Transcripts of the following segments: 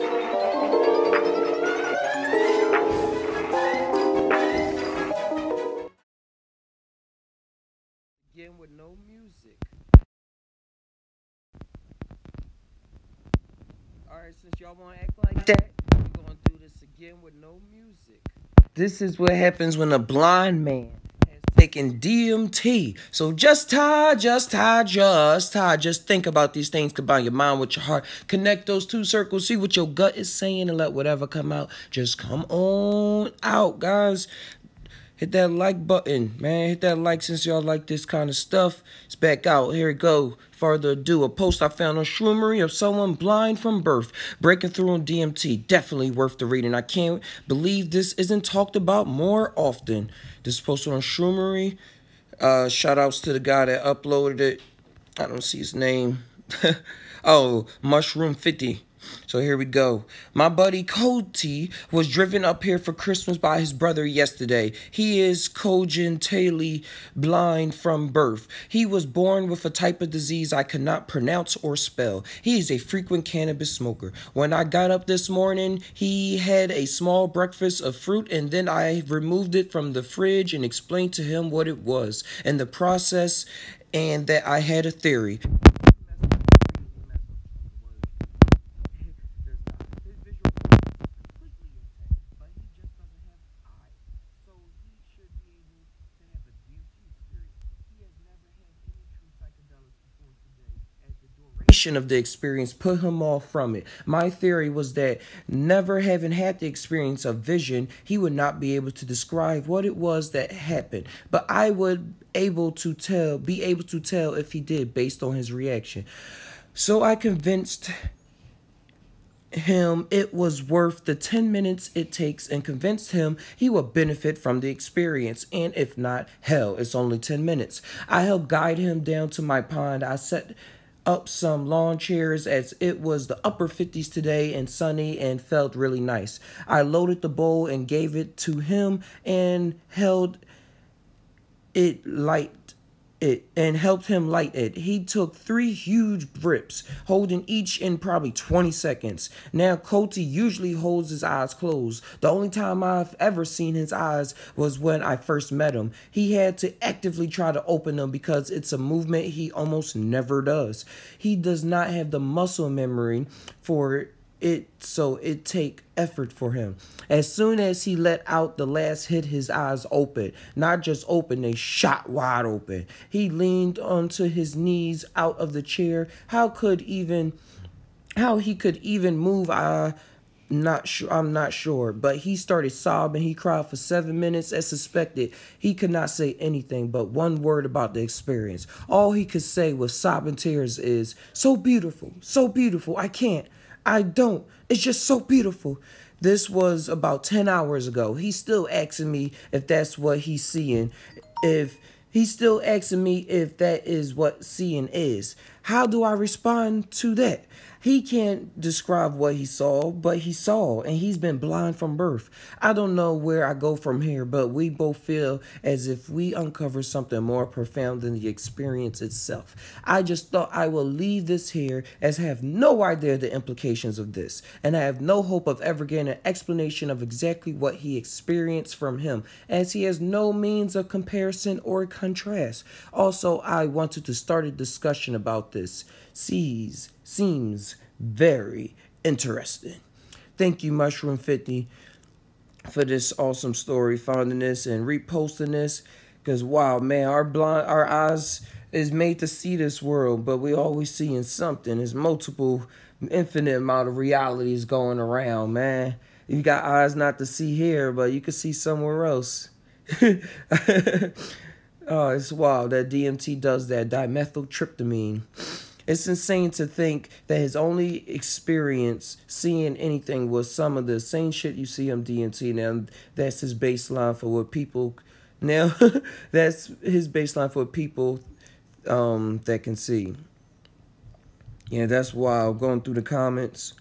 Again with no music. Alright, since y'all wanna act like that, we're gonna do this again with no music. This is what happens when a blind man has DMT. So just TAi, just TAi, just TAi. Just think about these things. Combine your mind with your heart. Connect those two circles. See what your gut is saying and let whatever come out. Just come on out, guys. Hit that like button, man. Hit that like since y'all like this kind of stuff. It's back out. Here we go. Further ado, a post I found on Shroomery of someone blind from birth, breaking through on DMT. Definitely worth the reading. I can't believe this isn't talked about more often. This is posted on Shroomery. Uh, shout outs to the guy that uploaded it. I don't see his name. oh, Mushroom 50. So here we go. My buddy Cody was driven up here for Christmas by his brother yesterday. He is congenially blind from birth. He was born with a type of disease I cannot pronounce or spell. He is a frequent cannabis smoker. When I got up this morning, he had a small breakfast of fruit and then I removed it from the fridge and explained to him what it was and the process and that I had a theory. Of the experience put him off from it. My theory was that never having had the experience of vision, he would not be able to describe what it was that happened. But I would able to tell, be able to tell if he did based on his reaction. So I convinced him it was worth the 10 minutes it takes and convinced him he will benefit from the experience and if not hell it's only 10 minutes i helped guide him down to my pond i set up some lawn chairs as it was the upper 50s today and sunny and felt really nice. I loaded the bowl and gave it to him and held it light it and helped him light it. He took three huge grips, holding each in probably 20 seconds. Now, Cody usually holds his eyes closed. The only time I've ever seen his eyes was when I first met him. He had to actively try to open them because it's a movement he almost never does. He does not have the muscle memory for it so it take effort for him. As soon as he let out the last hit his eyes open not just open they shot wide open. He leaned onto his knees out of the chair. How could even how he could even move i not sure i'm not sure. But he started sobbing. He cried for seven minutes as suspected. He could not say anything but one word about the experience. All he could say with sobbing tears is so beautiful so beautiful i can't I don't. It's just so beautiful. This was about 10 hours ago. He's still asking me if that's what he's seeing. If he's still asking me if that is what seeing is. How do I respond to that? He can't describe what he saw, but he saw, and he's been blind from birth. I don't know where I go from here, but we both feel as if we uncover something more profound than the experience itself. I just thought I will leave this here as I have no idea the implications of this, and I have no hope of ever getting an explanation of exactly what he experienced from him, as he has no means of comparison or contrast. Also, I wanted to start a discussion about this. Sees seems very interesting. Thank you, Mushroom 50, for this awesome story, finding this and reposting this. Because wow, man, our blind our eyes is made to see this world, but we always seeing something. There's multiple infinite amount of realities going around, man. You got eyes not to see here, but you can see somewhere else. oh, it's wild that DMT does that dimethyltryptamine. It's insane to think that his only experience seeing anything was some of the same shit you see on DMT. Now, that's his baseline for what people. Now, that's his baseline for people um, that can see. Yeah, that's wild. Going through the comments.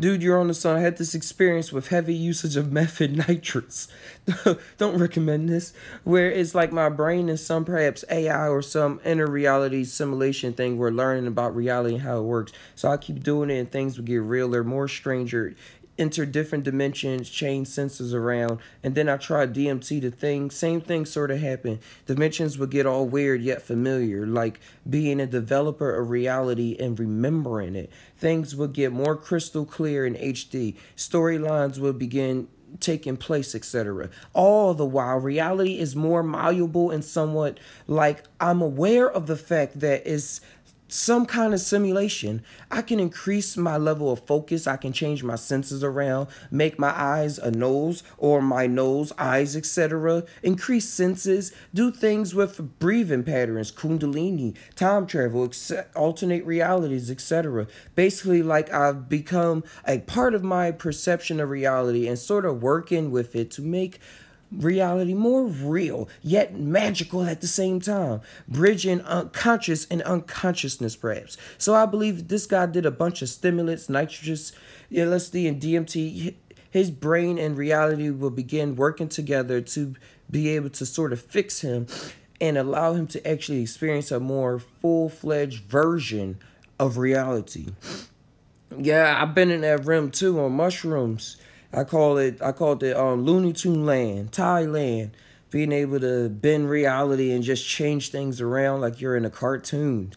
Dude, you're on the sun. I had this experience with heavy usage of method nitrates. Don't recommend this. Where it's like my brain is some perhaps AI or some inner reality simulation thing. We're learning about reality and how it works. So I keep doing it and things get realer, more stranger enter different dimensions, change senses around, and then I tried DMT. The thing, same thing sort of happened. Dimensions would get all weird yet familiar, like being a developer of reality and remembering it. Things would get more crystal clear in HD. Storylines would begin taking place, etc. All the while, reality is more malleable and somewhat like I'm aware of the fact that it's some kind of simulation. I can increase my level of focus. I can change my senses around, make my eyes a nose or my nose eyes, etc. Increase senses, do things with breathing patterns, kundalini, time travel, alternate realities, etc. Basically, like I've become a part of my perception of reality and sort of working with it to make reality more real yet magical at the same time bridging unconscious and unconsciousness perhaps. So i believe this guy did a bunch of stimulants nitrous lsd and dmt his brain and reality will begin working together to be able to sort of fix him and allow him to actually experience a more full-fledged version of reality. Yeah i've been in that room too on mushrooms I call it I call it um, Looney Tune Land, Thailand. Being able to bend reality and just change things around like you're in a cartoon.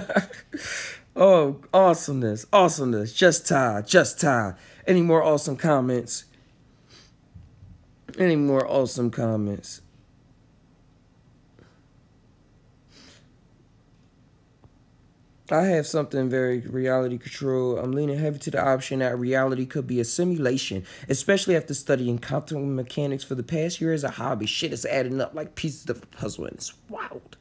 oh, awesomeness, awesomeness. Just Thai, just TAi. Any more awesome comments? Any more awesome comments? I have something very reality control. I'm leaning heavy to the option that reality could be a simulation, especially after studying quantum mechanics for the past year as a hobby. Shit is adding up like pieces of a puzzle, and it's wild.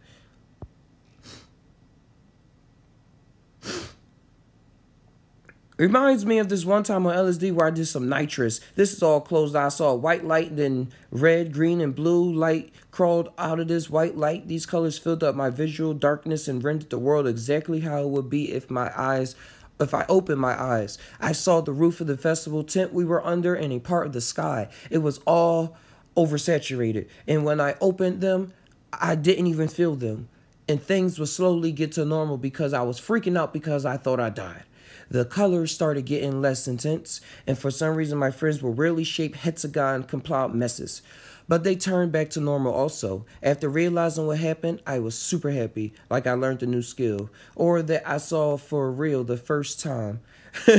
Reminds me of this one time on LSD where I did some nitrous. This is all closed. I saw a white light, then red, green, and blue light crawled out of this white light. These colors filled up my visual darkness and rendered the world exactly how it would be if my eyes if I opened my eyes. I saw the roof of the festival tent we were under and a part of the sky. It was all oversaturated. And when I opened them, I didn't even feel them. And things would slowly get to normal because I was freaking out because I thought I died the colors started getting less intense, and for some reason my friends were really shaped hexagon compound messes. But they turned back to normal also. After realizing what happened, I was super happy, like I learned a new skill, or that I saw for real the first time.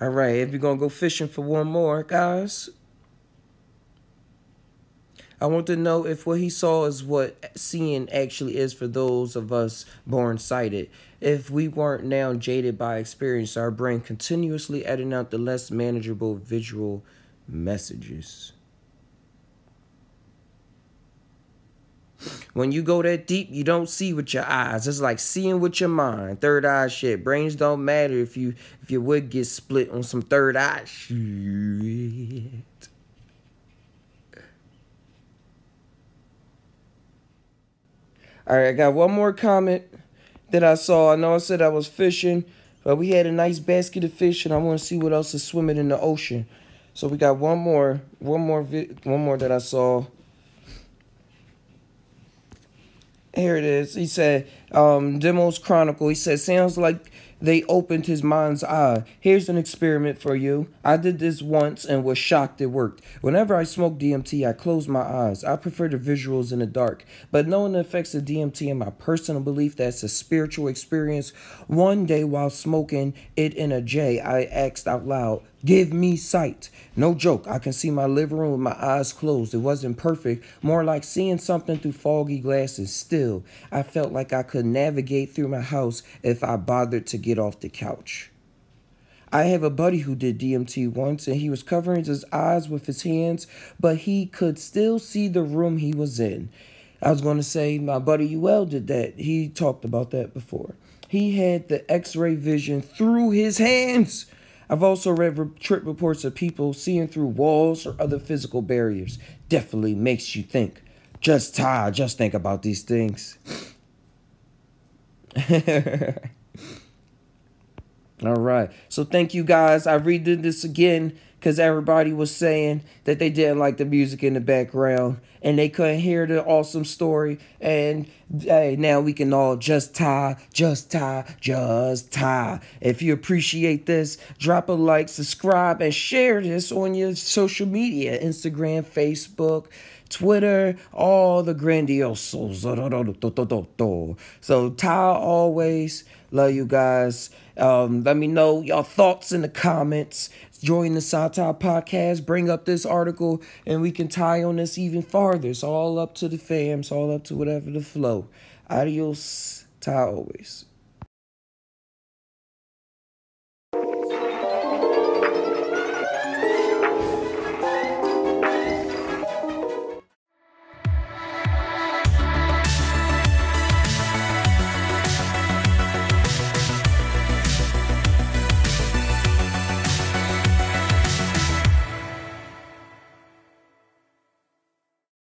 All right, if you're gonna go fishing for one more, guys, I want to know if what he saw is what seeing actually is for those of us born sighted. If we weren't now jaded by experience, our brain continuously adding out the less manageable visual messages. When you go that deep, you don't see with your eyes. It's like seeing with your mind. Third eye shit. Brains don't matter if you if your wood gets split on some third eye shit. All right, I got one more comment that I saw. I know I said I was fishing, but we had a nice basket of fish, and I want to see what else is swimming in the ocean. So we got one more, one more, one more that I saw. Here it is. He said, um, Demos Chronicle. He said, sounds like they opened his mind's eye. Here's an experiment for you. I did this once and was shocked it worked. Whenever I smoke DMT, I close my eyes. I prefer the visuals in the dark. But knowing the effects of DMT and my personal belief that it's a spiritual experience, one day while smoking it in a J, I asked out loud, Give me sight. No joke, I can see my living room with my eyes closed. It wasn't perfect, more like seeing something through foggy glasses. Still, I felt like I could navigate through my house if I bothered to get off the couch. I have a buddy who did DMT once and he was covering his eyes with his hands, but he could still see the room he was in. I was going to say my buddy UL did that. He talked about that before. He had the x ray vision through his hands. I've also read trip reports of people seeing through walls or other physical barriers. Definitely makes you think. Just Todd, just think about these things. All right. So thank you guys. I redid this again because everybody was saying that they didn't like the music in the background and they couldn't hear the awesome story. And hey, now we can all just TAi, just TAi, just TAi. If you appreciate this, drop a like, subscribe, and share this on your social media Instagram, Facebook. Twitter, all the grandiosos. So, TAi always love you guys. Um, let me know your thoughts in the comments. Join the Psy TAi podcast. Bring up this article, and we can tie on this even farther. It's all up to the fams, all up to whatever the flow. Adios, TAi always.